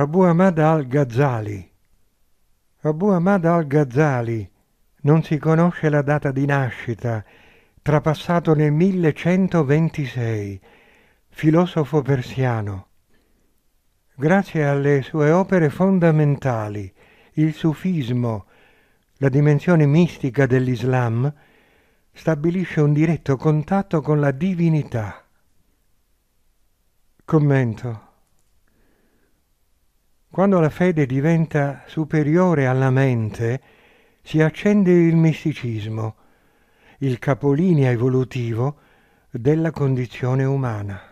Abu Ahmad al-Ghazali. Abu Ahmad al-Ghazali non si conosce la data di nascita, trapassato nel 1126, filosofo persiano. Grazie alle sue opere fondamentali, il sufismo, la dimensione mistica dell'Islam, stabilisce un diretto contatto con la divinità. Commento. Quando la fede diventa superiore alla mente, si accende il misticismo, il capolinea evolutivo della condizione umana.